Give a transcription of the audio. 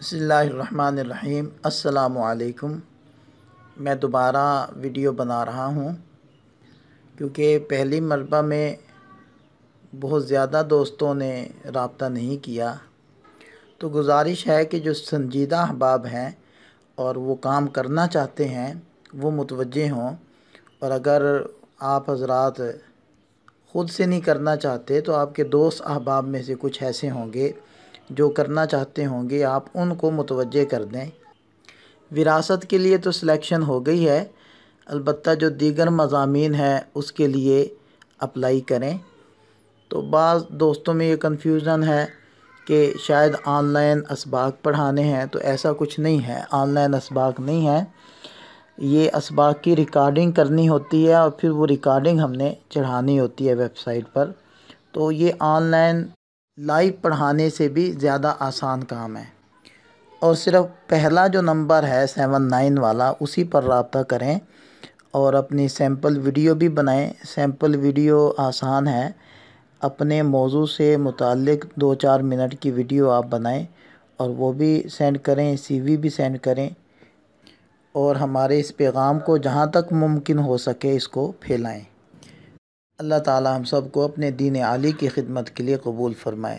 بسم اللہ الرحمن الرحیم۔ السلام علیکم۔ میں دوبارہ ویڈیو بنا رہا ہوں۔ کیونکہ پہلی مرتبہ میں بہت زیادہ دوستوں نے رابطہ نہیں کیا۔ تو گزارش ہے کہ جو سنجیدہ احباب ہیں اور وہ کام کرنا چاہتے ہیں، وہ متوجہ ہوں۔ اور اگر آپ حضرات خود سے نہیں کرنا چاہتے، تو آپ کے دوست احباب میں سے کچھ ایسے ہوں گے۔ جو کرنا چاہتے ہوں گے، آپ ان کو متوجہ کر دیں۔ وراثت کے لیے تو سلیکشن ہو گئی ہے، البتہ جو دیگر مضامین ہیں، اس کے لیے اپلائی کریں۔ تو بعض دوستوں میں یہ کنفیوژن ہے کہ شاید آن لائن اسباق پڑھانے ہیں، تو ایسا کچھ نہیں ہے۔ آن لائن اسباق نہیں ہے۔ یہ اسباق کی ریکارڈنگ کرنی ہوتی ہے اور پھر وہ ریکارڈنگ ہم نے چڑھانی ہوتی ہے ویب سائٹ پر۔ تو یہ آن لائن لائیو پڑھانے سے بھی زیادہ آسان کام ہے۔ اور صرف پہلا جو نمبر ہے سیون نائن والا، اسی پر رابطہ کریں اور اپنی سیمپل ویڈیو بھی بنائیں۔ سیمپل ویڈیو آسان ہے۔ اپنے موضوع سے متعلق دو چار منٹ کی ویڈیو آپ بنائیں اور وہ بھی سینڈ کریں، سی وی بھی سینڈ کریں اور ہمارے اس پیغام کو جہاں تک ممکن ہو سکے اس کو پھیلائیں۔ اللہ تعالی ہم سب کو اپنے دین عالی کی خدمت کے لیے قبول فرمائے۔